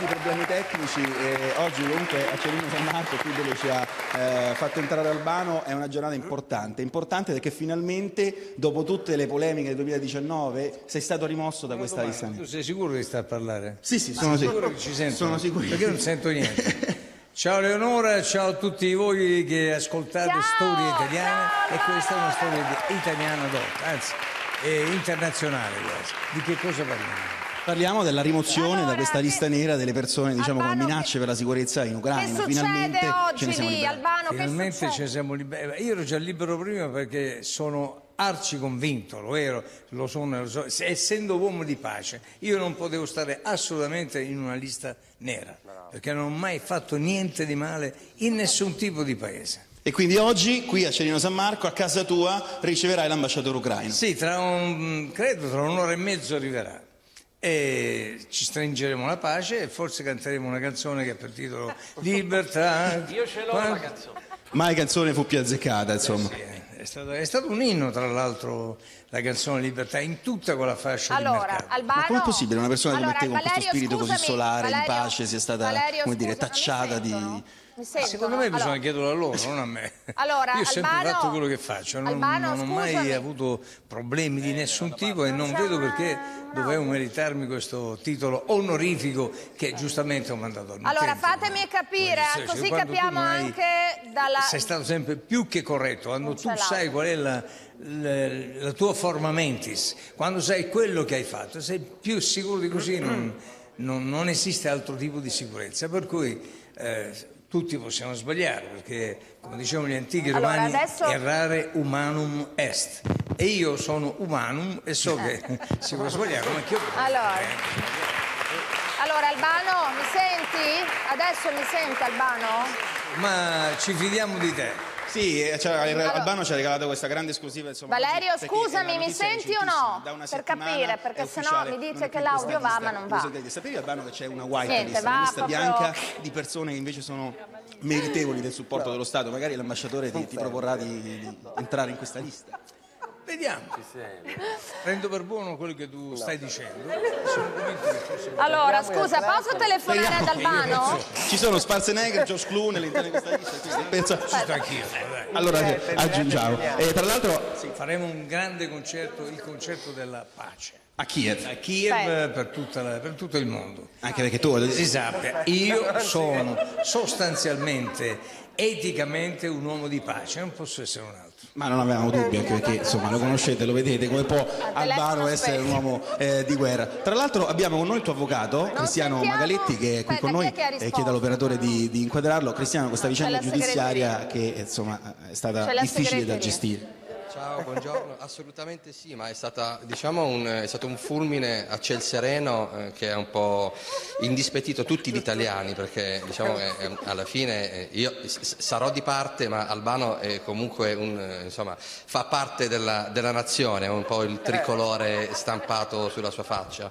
di problemi tecnici, eh, oggi comunque a Cerino San Marco qui dove ci ha eh, fatto entrare Albano è una giornata importante, importante perché finalmente dopo tutte le polemiche del 2019 sei stato rimosso da questa lista. Tu sei sicuro che stai a parlare? Sì, sì, sono sicuro. Sicuro che ci sento? Sono sicuro. Perché non sento niente. Ciao Leonora, ciao a tutti voi che ascoltate Ciao, storie italiane ciao, e questa è una storia italiana doc, anzi è internazionale quasi. Di che cosa parliamo? Parliamo della rimozione Allora, da questa che- lista nera delle persone diciamo, con Albano, minacce che- per la sicurezza in Ucraina. Finalmente ce ne oggi siamo lì. Albano? Finalmente succede? ci siamo liberati. Io ero già libero prima perché sono arci convinto, lo ero, lo sono, lo so, se- essendo uomo di pace, io non potevo stare assolutamente in una lista nera, perché non ho mai fatto niente di male in nessun tipo di paese. E quindi oggi qui a Cerino San Marco, a casa tua, riceverai l'ambasciatore ucraino. Sì, tra un, credo tra un'ora e mezzo arriverà. E ci stringeremo la pace e forse canteremo una canzone che ha per titolo Libertà. Io ce l'ho la canzone. Mai canzone fu più azzeccata, insomma. È stato, è stato un inno, tra l'altro, la canzone Libertà in tutta quella fascia di Allora, mercato. Albano... Ma com'è possibile una persona come Allora, te, con questo spirito così scusami, solare, di Valerio- pace, sia stata, Valerio, come dire, scusami, mi tacciata di... sentono? Secondo me bisogna Allora, chiederlo a loro, non a me. Allora, Io ho sempre Albano- fatto quello che faccio, non, Albano, non ho mai scusami. avuto problemi di nessun tipo e non vedo perché dovevo meritarmi questo titolo onorifico che giustamente ho mandato al Allora, mittente. fatemi capire, Cioè, così capiamo hai- anche dalla... Sei stato sempre più che corretto, quando tu sai qual è la, la- tua forma mentis, quando sai quello che hai fatto, sei più sicuro di così, non, non- non esiste altro tipo di sicurezza. Per cui eh, tutti possiamo sbagliare, perché come dicevano gli antichi Allora, romani, adesso- errare humanum est. E io sono umanum e so che si può sbagliare, ma anch'io. Allora. Allora, Albano, mi senti? Adesso mi senti, Albano? Ma ci fidiamo di te. Sì, eh, cioè, Albano ci ha regalato questa grande esclusiva. Insomma, Valerio, perché scusami, mi senti o no? da una Per capire, perché sennò mi dice che l'audio va, ma non va. così. Sapevi Albano che c'è una white Niente, list, va una lista proprio- bianca di persone che invece sono meritevoli del supporto dello Stato? Magari l'ambasciatore ti, ti proporrà di, di entrare in questa lista. Vediamo. Prendo per buono quello che tu stai dicendo. Sono convinto che forse Allora, scusa, posso telefonare ad Albano? Ci sono Schwarzenegger, George Clooney all'interno di questa lista. quindi pensa- sto anch'io. dai. Allora aggiungiamo. E tra l'altro Faremo un grande concerto, il concerto della pace. a Kiev, A Kiev Beh. per, tutta la- per tutto il mondo. anche perché tu Si sappia, io sono sostanzialmente, eticamente un uomo di pace, non posso essere un altro. Ma non avevamo dubbi, anche perché insomma lo conoscete, lo vedete, come può telefono essere un uomo eh, di guerra. Tra l'altro abbiamo con noi il tuo avvocato, Cristiano sentiamo- Magaletti, che è qui Aspetta, con noi e chiede all'operatore di, di inquadrarlo. Cristiano, questa vicenda la giudiziaria che insomma è stata difficile da gestire. Ciao, buongiorno. Assolutamente sì, ma è, stata, diciamo, un, è stato un fulmine a ciel sereno eh, che ha un po' indispettito tutti gli italiani perché diciamo, eh, alla fine eh, io sarò di parte ma Albano è comunque un, eh, insomma, fa parte della, della nazione, un po' il tricolore stampato sulla sua faccia.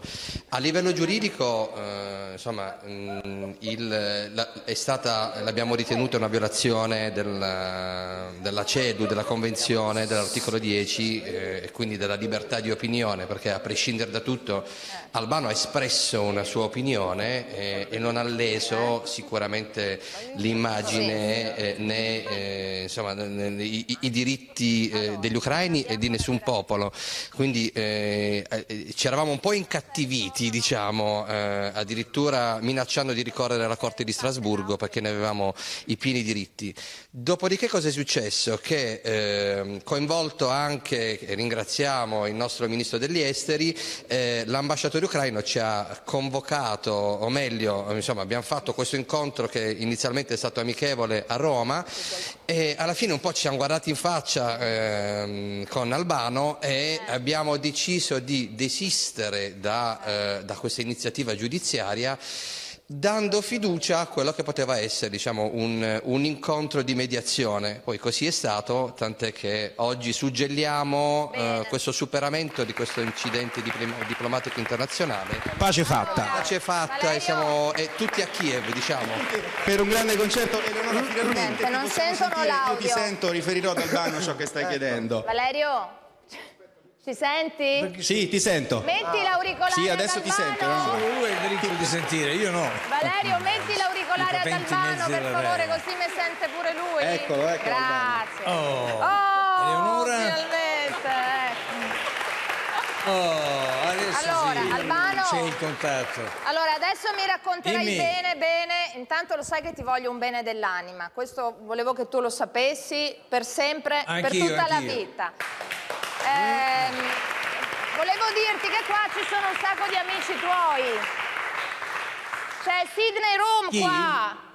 A livello giuridico eh, insomma, mm, il- la- è stata, l'abbiamo ritenuta una violazione del- della CEDU, della Convenzione, dell'articolo 10 eh, e quindi della libertà di opinione, perché a prescindere da tutto Albano ha espresso una sua opinione eh, e non ha leso sicuramente l'immagine eh, né eh, insomma, i, i- diritti eh, degli ucraini e di nessun popolo. Quindi eh, eh, ci eravamo un po' incattiviti, diciamo, addirittura minacciando di ricorrere alla Corte di Strasburgo perché ne avevamo i pieni diritti. Dopodiché cosa è successo? Che ehm, coinvolto anche, e ringraziamo il nostro Ministro degli Esteri, eh, l'ambasciatore ucraino ci ha convocato, o meglio, insomma, abbiamo fatto questo incontro che inizialmente è stato amichevole a Roma e alla fine un po' ci siamo guardati in faccia ehm, con Albano e abbiamo deciso di desistere da, eh, da questa iniziativa giudiziaria dando fiducia a quello che poteva essere diciamo, un, un incontro di mediazione. Poi così è stato, tant'è che oggi suggelliamo eh, questo superamento di questo incidente dipl- diplomatico internazionale. Pace fatta. Pace fatta e siamo e tutti a Kiev, diciamo. Per un grande concerto, Eleonora, finalmente non sentono sentire. Io ti l'audio. sento, riferirò ad Albano ciò che stai chiedendo. Valerio? Ci senti? Sì, ti sento. Metti l'auricolare Sì, adesso ad ti sento, no? Solo lui ha il diritto di sentire, io no. Valerio, metti l'auricolare ad Albano, per favore, così mi sente pure lui. Eccolo, eccolo, Grazie. Oh. Oh, Eleonora? finalmente. ecco. Oh, adesso Allora, sì, Albano. c'è il contatto. Allora, adesso mi racconterai Dimmi. bene, bene. Intanto lo sai che ti voglio un bene dell'anima. Questo volevo che tu lo sapessi per sempre, per Anch'io, tutta la vita. Ehm, volevo dirti che qua ci sono un sacco di amici tuoi. C'è Sidney Room Chi? qua.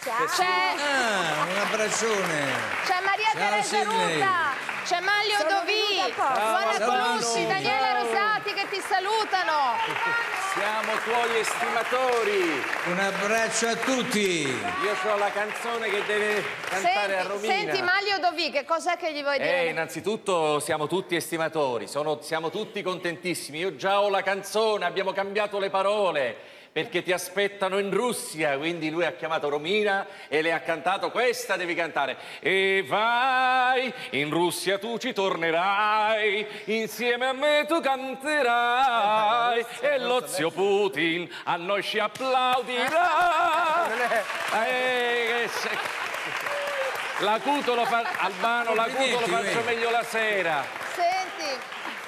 C'è, Ah, un abbraccione. c'è Maria Ciao, Teresa Sidney. Ruta, c'è Maglio Dovì, Luana Manu. Daniela Rosati che ti salutano. Siamo tuoi estimatori. Un abbraccio a tutti. Io so la canzone che deve cantare a Senti, Romina. senti Maglio Dovì, che cos'è che gli vuoi dire? Eh, innanzitutto siamo tutti estimatori, sono- siamo tutti contentissimi. Io già ho la canzone, abbiamo cambiato le parole perché ti aspettano in Russia, quindi lui ha chiamato Romina e le ha cantato questa devi cantare. E vai, in Russia tu ci tornerai, insieme a me tu canterai e lo zio Putin a noi ci applaudirà. Eh, L'acuto lo fa Albano, l'acuto lo faccio meglio la sera. Senti,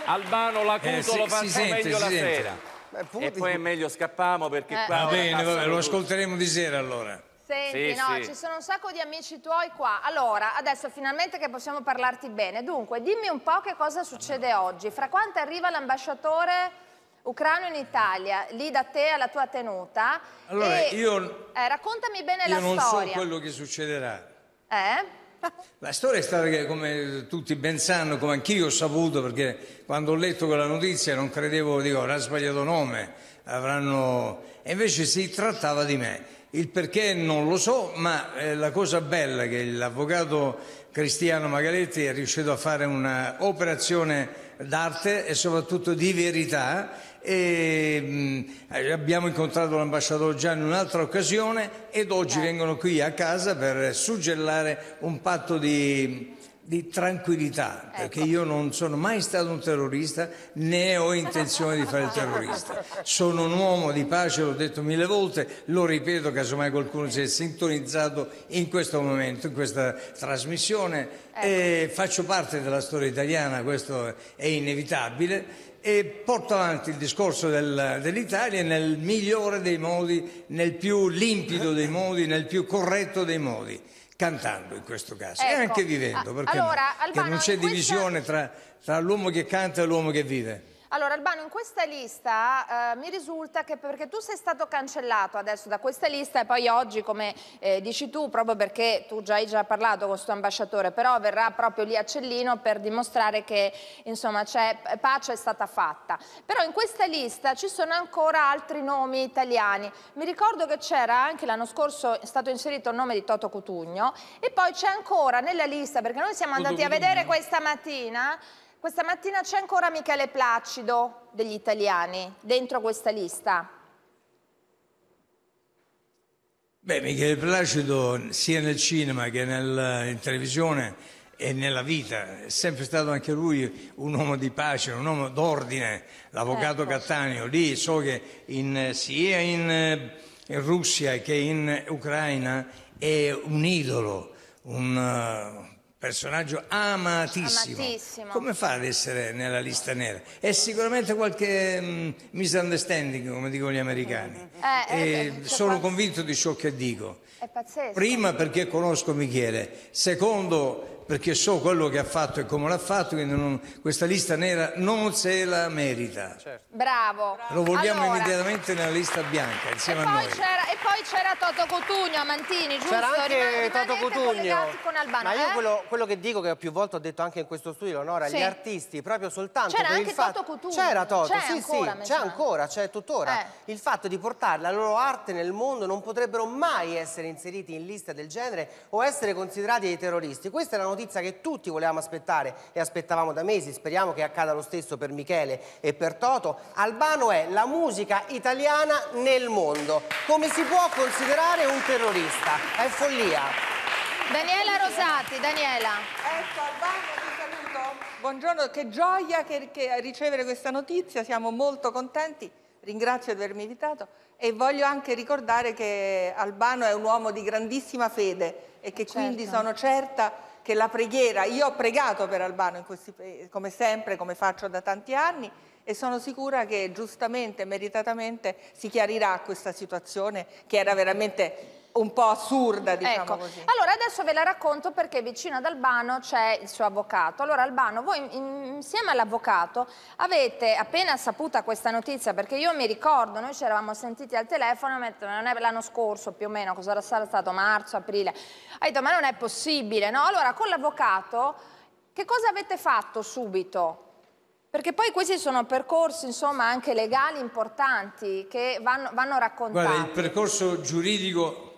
Albano, l'acuto Eh, lo faccio meglio la sente. Sera. E poi è meglio scappiamo perché Eh. qua Va bene, vabbè, lo ascolteremo di sera allora. senti, Sì, no, sì. ci sono un sacco di amici tuoi qua. Allora, adesso finalmente che possiamo parlarti bene. Dunque, dimmi un po' che cosa succede oggi. Fra quanto arriva l'ambasciatore ucraino in Italia, lì da te alla tua tenuta. Allora, e- io- eh, raccontami bene Io la non so storia. quello che succederà. Eh? La storia è stata che, come tutti ben sanno, come anch'io ho saputo, perché quando ho letto quella notizia non credevo, dico, avrà sbagliato nome, avranno... E invece si trattava di me. Il perché non lo so, ma eh, la cosa bella che l'avvocato Cristiano Magaletti è riuscito a fare un'operazione d'arte e soprattutto di verità e mh, abbiamo incontrato l'ambasciatore già in un'altra occasione ed oggi vengono qui a casa per suggellare un patto di, di tranquillità, perché io non sono mai stato un terrorista né ho intenzione di fare il terrorista. Sono un uomo di pace, l'ho detto mille volte, lo ripeto, casomai qualcuno si è sintonizzato in questo momento, in questa trasmissione. E faccio parte della storia italiana, questo è inevitabile e porto avanti il discorso del- dell'Italia nel migliore dei modi, nel più limpido dei modi, nel più corretto dei modi, cantando in questo caso e Ecco. anche vivendo, Ah, perché allora, no? Albano, non c'è divisione tra, tra l'uomo che canta e l'uomo che vive. Allora Albano, in questa lista eh, mi risulta che perché tu sei stato cancellato adesso da questa lista e poi oggi, come eh, dici tu, proprio perché tu già hai già parlato con questo ambasciatore, però verrà proprio lì a Cellino per dimostrare che insomma c'è pace è stata fatta. Però in questa lista ci sono ancora altri nomi italiani. Mi ricordo che c'era anche l'anno scorso è stato inserito il nome di Toto Cutugno e poi c'è ancora nella lista, perché noi siamo andati a vedere questa mattina, questa mattina c'è ancora Michele Placido degli italiani dentro questa lista. Beh, Michele Placido, sia nel cinema che nel- in televisione e nella vita, è sempre stato anche lui un uomo di pace, un uomo d'ordine, l'avvocato Ecco. Cattaneo. Lì so che in- sia in, eh, in Russia che in Ucraina è un idolo, un eh, personaggio amatissimo. Amatissimo. Come fa ad essere nella lista nera? È sicuramente qualche mm, misunderstanding, come dicono gli americani. Eh, eh, E beh, c'è sono convinto di ciò che dico. È pazzesco. Prima perché conosco Michele, secondo perché so quello che ha fatto e come l'ha fatto, quindi non- questa lista nera non se la merita. Bravo. Lo vogliamo Allora, immediatamente nella lista bianca E insieme a poi, noi. c'era, e poi c'era Toto Cotugno a Mantini, giusto? C'era anche Rimane- Toto collegati con Albano, Ma io eh? quello, quello che dico, che più volte ho detto anche in questo studio, Leonora, Sì. gli artisti, proprio soltanto C'era per anche il fatto... Toto Cutugno. C'era Toto, C'è sì, ancora, sì, c'è ancora, c'è tuttora. Eh. Il fatto di portare la loro arte nel mondo non potrebbero mai essere inseriti in liste del genere o essere considerati dei terroristi. Questa è la notizia che tutti volevamo aspettare e aspettavamo da mesi. Speriamo che accada lo stesso per Michele e per Toto. Albano è la musica italiana nel mondo. Come si può considerare un terrorista? È follia. Daniela Rosati, Daniela. Ecco, Albano, ti saluto. buongiorno, che gioia che, che ricevere questa notizia, siamo molto contenti, ringrazio di avermi invitato e voglio anche ricordare che Albano è un uomo di grandissima fede e che quindi Certo. sono certa che la preghiera, io ho pregato per Albano questi, come sempre, come faccio da tanti anni e sono sicura che giustamente, meritatamente si chiarirà questa situazione che era veramente un po' assurda, diciamo ecco, così. allora adesso ve la racconto perché vicino ad Albano c'è il suo avvocato. Allora Albano, voi in- insieme all'avvocato avete appena saputa questa notizia, perché io mi ricordo, noi ci eravamo sentiti al telefono, non è l'anno scorso più o meno, cosa era stato, marzo, aprile, ho detto ma non è possibile, no? Allora con l'avvocato che cosa avete fatto subito? Perché poi questi sono percorsi, insomma, anche legali importanti che vanno, vanno raccontati. Guarda, il percorso giuridico,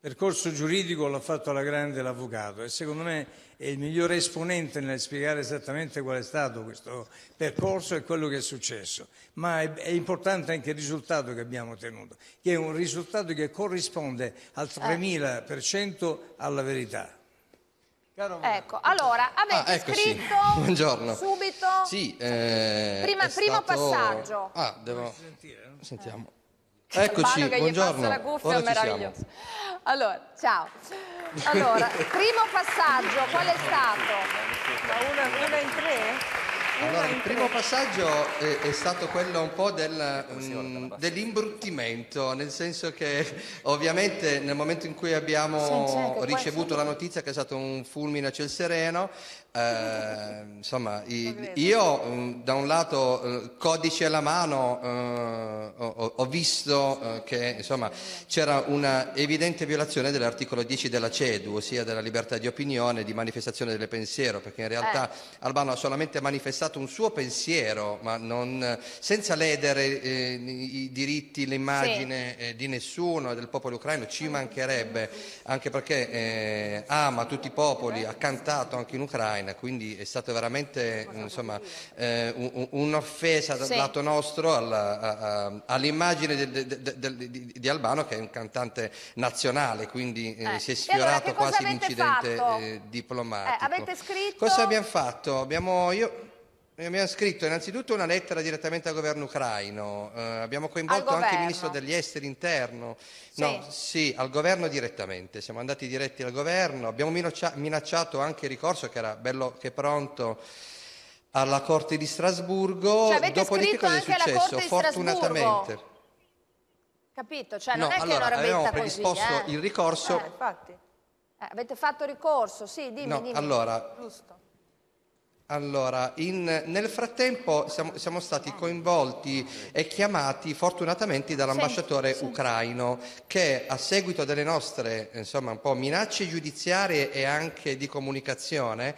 percorso giuridico l'ha fatto alla grande l'avvocato e secondo me è il migliore esponente nel spiegare esattamente qual è stato questo percorso e quello che è successo. Ma è, è importante anche il risultato che abbiamo ottenuto, che è un risultato che corrisponde al 3000% alla verità. Ecco, allora avete Ah, eccoci. scritto Buongiorno. subito Sì, eh, Prima- primo stato- passaggio. Ah, devo... Sentiamo. Albano Eccoci, che buongiorno. gli passa la cuffia Ora è ci siamo. meraviglioso. Allora, ciao. Allora, primo passaggio, qual è stato? Una, una in tre? Allora, il primo passaggio è, è stato quello un po' del, mm, dell'imbruttimento, nel senso che ovviamente nel momento in cui abbiamo ricevuto la notizia che è stato un fulmine a ciel sereno, eh, insomma, io mm, da un lato eh, codice alla mano eh, ho, ho- visto eh, che insomma, c'era una evidente violazione dell'articolo 10 della CEDU, ossia della libertà di opinione di manifestazione del pensiero, perché in realtà Albano ha solamente manifestato un suo pensiero, ma non, senza ledere eh, i diritti, l'immagine eh, di nessuno, del popolo ucraino, ci mancherebbe, anche perché eh, ama tutti i popoli, ha cantato anche in Ucraina, quindi è stato veramente insomma, eh, un- un- un'offesa dal Sì. lato nostro all'immagine del- di, di Albano, che è un cantante nazionale, quindi eh, Eh, si è allora sfiorato cosa quasi l'incidente eh, diplomatico. Eh, avete scritto? Cosa abbiamo fatto? Abbiamo, io- abbiamo scritto innanzitutto una lettera direttamente al governo ucraino, eh, abbiamo coinvolto anche il ministro degli esteri interno, Sì. no, sì, al governo direttamente, siamo andati diretti al governo, abbiamo minaccia- minacciato anche il ricorso che era bello che pronto alla Corte di Strasburgo, Cioè, avete dopodiché scritto cosa è successo? Corte di Fortunatamente. Capito? Cioè, No, non è allora, che è una avevamo robetta così, predisposto eh. il ricorso Eh, infatti, Eh, avete fatto ricorso, sì, dimmi, No, dimmi. allora, giusto. Allora, in- nel frattempo siamo, siamo stati coinvolti e chiamati fortunatamente dall'ambasciatore ucraino che a seguito delle nostre insomma, un po' minacce giudiziarie e anche di comunicazione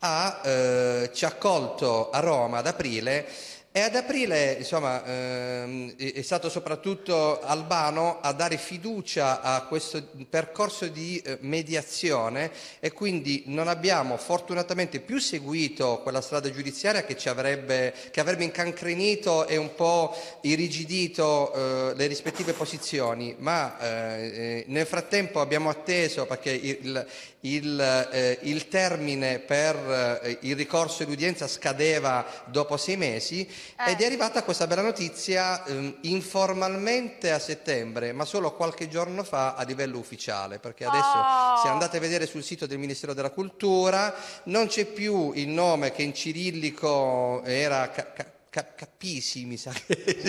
ha, eh, ci ha accolto a Roma ad aprile e ad aprile insomma, ehm, è stato soprattutto Albano a dare fiducia a questo percorso di eh, mediazione e quindi non abbiamo fortunatamente più seguito quella strada giudiziaria che avrebbe, che avrebbe incancrenito e un po' irrigidito eh, le rispettive posizioni, ma eh, eh, nel frattempo abbiamo atteso perché il, il, eh, il termine per eh, il ricorso e l'udienza scadeva dopo sei mesi ed è arrivata questa bella notizia ehm, informalmente a settembre, ma solo qualche giorno fa a livello ufficiale, perché adesso Oh. se andate a vedere sul sito del Ministero della Cultura non c'è più il nome che in cirillico era ca- ca- ca- Capisi, mi sa che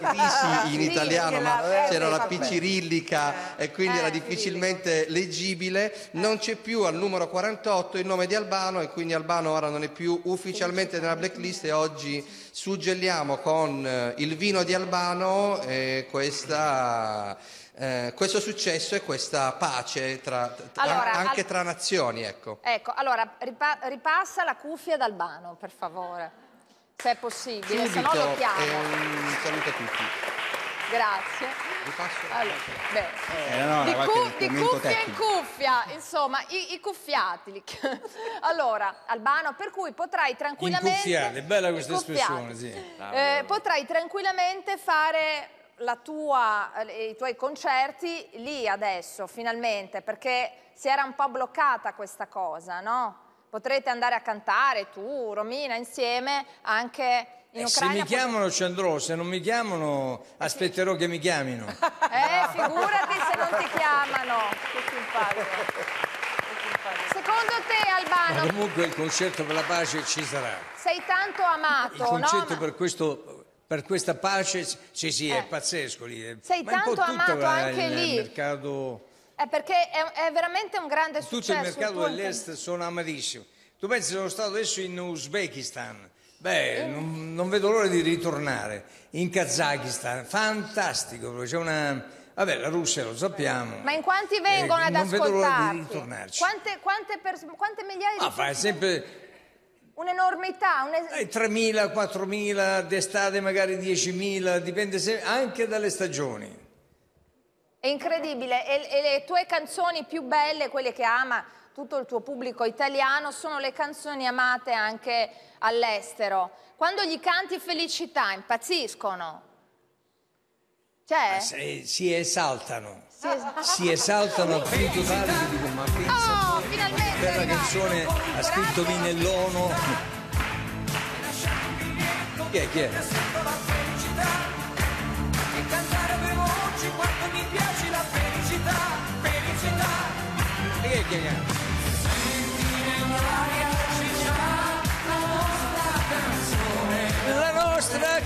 Capisi in italiano, ma eh, c'era la. P cirillica e quindi Eh, era difficilmente leggibile. Non c'è più al numero 48 il nome di Albano e quindi Albano ora non è più ufficialmente nella blacklist e oggi suggelliamo con eh, il vino di Albano eh, questa, eh, questo successo e questa pace tra- Allora, anche al- tra nazioni. Ecco. Ecco, allora ripa- ripassa la cuffia d'Albano, per favore, se è possibile, se no lo chiamo. e un saluto a tutti. Grazie. Allora. Eh, no, di, cu- di cuffia in tecnico. cuffia, insomma, i, i cuffiati. allora, Albano, per cui potrai tranquillamente... Incuffiati, bella questa espressione, sì. Eh, potrai tranquillamente fare la tua, eh, i tuoi concerti lì adesso, finalmente, perché si era un po' bloccata questa cosa, no? potrete andare a cantare tu, Romina, insieme anche in Eh, se Ucraina. mi chiamano ci andrò, se non mi chiamano aspetterò che mi chiamino. Eh, figurati se non ti chiamano. Che simpatico. Secondo te, Ma Albano, comunque il concerto per la pace ci sarà. sei tanto Il amato, concetto no? per, questo, per questa pace, sì sì, Eh. è pazzesco lì. è- Sei ma tanto tutto amato va anche il lì. mercato... È perché è, è veramente un grande Tutto successo. il mercato dell'est sono amatissimi. Tu pensi, sono stato adesso in Uzbekistan. Beh, non, non vedo l'ora di ritornare. In Kazakistan, fantastico. C'è una... Vabbè, la Russia lo sappiamo. Ma in quanti vengono Eh, ad non vedo l'ora di ascoltarti? ritornarci. Quante, quante, quante migliaia di Ma fa persone? sempre Un'enormità, un es- eh, 3.000, 4.000, d'estate magari 10.000, dipende se- anche dalle stagioni. è incredibile. E, e le tue canzoni più belle, quelle che ama tutto il tuo pubblico italiano, sono le canzoni amate anche all'estero. Quando gli canti felicità, impazziscono. Cioè? Se- si esaltano. Si es- Si esaltano al punto tale che dico, ma pensa Oh, finalmente arrivato. canzone ha scritto. Minellono. Chi è? Chi è? E chi è che canta?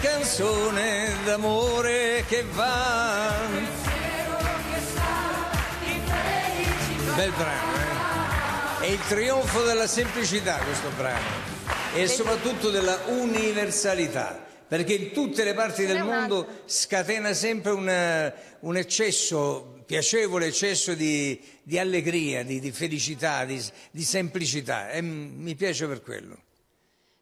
Canzone d'amore che va. Bel brano, eh? È il trionfo della semplicità questo brano e soprattutto della universalità. Perché in tutte le parti del mondo scatena sempre un, un eccesso, piacevole eccesso di, di allegria, di, di felicità, di, di semplicità. E mi piace per quello.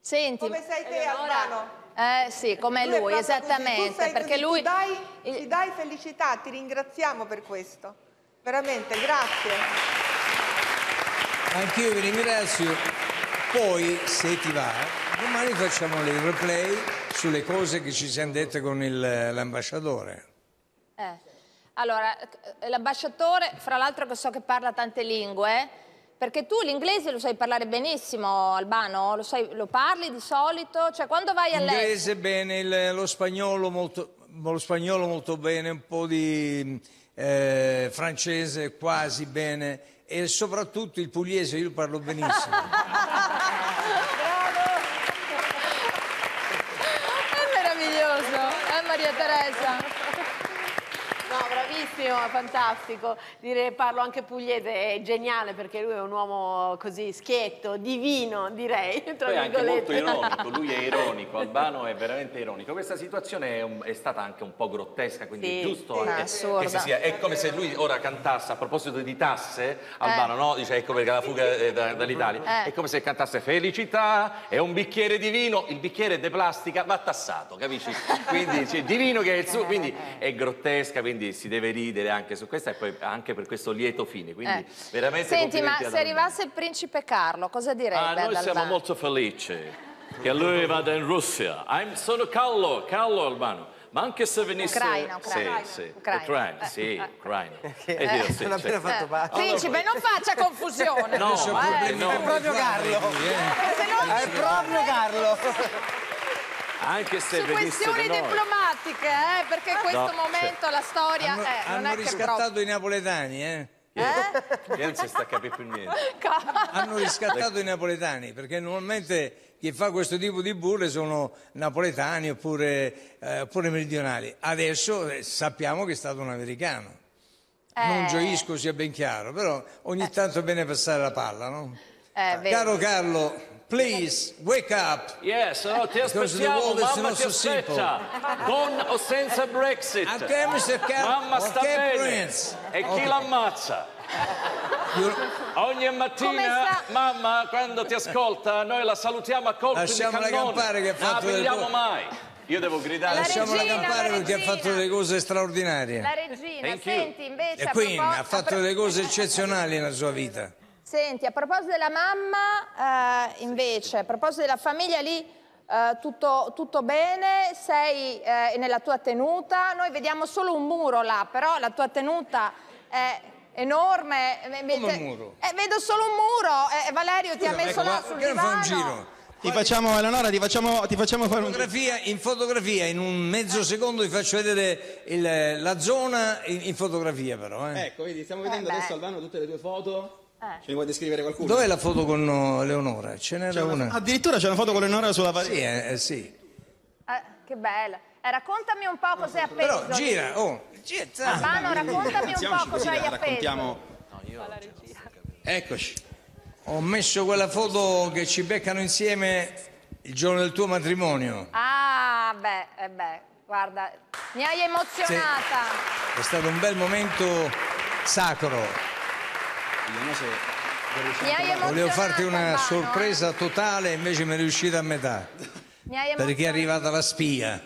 Senti, Come sei te, Albano? Eh sì, come lui, così, tu esattamente, sei perché così, lui Ci dai, il- ci dai felicità, ti ringraziamo per questo. Veramente, grazie. Anch'io vi ringrazio. Poi, se ti va, domani facciamo le replay sulle cose che ci siamo dette con il- l'ambasciatore. Eh, Allora, eh, l'ambasciatore, fra l'altro che so che parla tante lingue, perché tu l'inglese lo sai parlare benissimo, Albano? Lo, sai- lo parli di solito? Cioè, quando vai all'estero... Inglese bene, il- lo spagnolo molto, lo spagnolo molto bene, un po' di eh, francese quasi bene e soprattutto il pugliese io lo parlo benissimo. È meraviglioso, eh Maria Teresa? No, bravissimo, fantastico. Dire parlo anche pugliese è geniale perché lui è un uomo così schietto, divino, direi. Tra Poi è anche molto ironico, lui è ironico, Albano è veramente ironico. Questa situazione è, un- è stata anche un po' grottesca, quindi Sì, è giusto sì. anche Assurda. che si sia. È come se lui ora cantasse a proposito di tasse, Albano, no? Dice ecco perché la fuga eh, da- dall'Italia. Eh. È come se cantasse felicità, è un bicchiere di vino, il bicchiere de plastica va tassato, capisci? Quindi c'è di vino che è il suo, quindi è grottesca, quindi si deve ridere anche su questa e poi anche per questo lieto fine. Quindi Eh. veramente Senti, ma se arrivasse il principe Carlo, cosa direbbe Ah, noi siamo molto felici che lui vada in Russia. I'm- sono Carlo, Carlo Albano. Ma anche se venisse... Ucraina, Ucraina. Sì, sì. Ucraina. Ucraina, Eh, sì, eh. Ucraina. Che E io, sì, non appena fatto parte. Principe, non faccia confusione. No, ho eh, no. È proprio Carlo. eh. È proprio Carlo. Anche se su questioni diplomatiche, eh, perché in questo No, momento la storia Hanno, eh, non hanno è che riscattato proprio... i napoletani, eh? Che non si sta capire più niente. Hanno riscattato i napoletani perché normalmente chi fa questo tipo di burle sono napoletani oppure, eh, oppure meridionali. Adesso eh, sappiamo che è stato un americano. Non Eh. gioisco sia ben chiaro, però ogni tanto è bene passare la palla, no? Eh. Caro Carlo, please wake up. Yes, no, ti Because the aspettiamo, world is mamma not ti aspetta. Con o senza Brexit. Ok, Mr. Cap- Mamma sta ok, bene. Prince. E chi Ok. l'ammazza? Ogni mattina, mamma, quando ti ascolta, noi la salutiamo a colpi Lasciamola di cannone. che ha fatto Non la pigliamo cose. mai. Io devo gridare. La Lasciamola regina, campare la perché ha fatto delle cose straordinarie. La regina, Thank you. senti invece E Queen ha fatto delle cose eccezionali nella sua vita. Senti, a proposito della mamma, eh, invece, a proposito della famiglia lì, eh, tutto, tutto bene, sei eh, nella tua tenuta, noi vediamo solo un muro là, però la tua tenuta è enorme. Eh, Come te- un muro? eh, vedo solo un muro. Eh, Valerio ti ha Scusa, messo ecco, là ma sul fa un divano. giro? Ti facciamo, Eleonora, ti facciamo, ti facciamo fare un. Fotografia, in fotografia, in un mezzo secondo vi faccio vedere il- la zona in, in fotografia però. eh. Ecco, vedi, stiamo vedendo beh. adesso Albano tutte le tue foto. Eh. Ce ne vuoi descrivere qualcuno? Dov'è la foto con oh, Leonora? Ce n'era C'è una- una. Addirittura c'è una foto con Eleonora sulla parete. Sì, eh, eh, sì. Eh, che bella. Eh, raccontami un po' cos'è appeso. Però gira, oh, gira. Albano, raccontami un po' Iniziamoci così, cosa hai appeso. raccontiamo. Eccoci. Ho messo quella foto che ci beccano insieme il giorno del tuo matrimonio. Ah, beh, eh beh, guarda, mi hai emozionata. È stato un bel momento sacro. Vediamo se Mi hai emozionata. Volevo farti una Albano, sorpresa totale, invece mi è riuscita a metà. Mi hai Perché è arrivata la spia.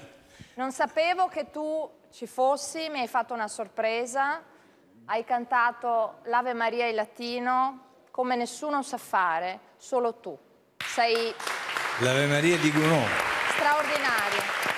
Non sapevo che tu ci fossi, mi hai fatto una sorpresa. Hai cantato l'Ave Maria in latino come nessuno sa fare, solo tu. Sei L'Ave Maria di Gounod. straordinario.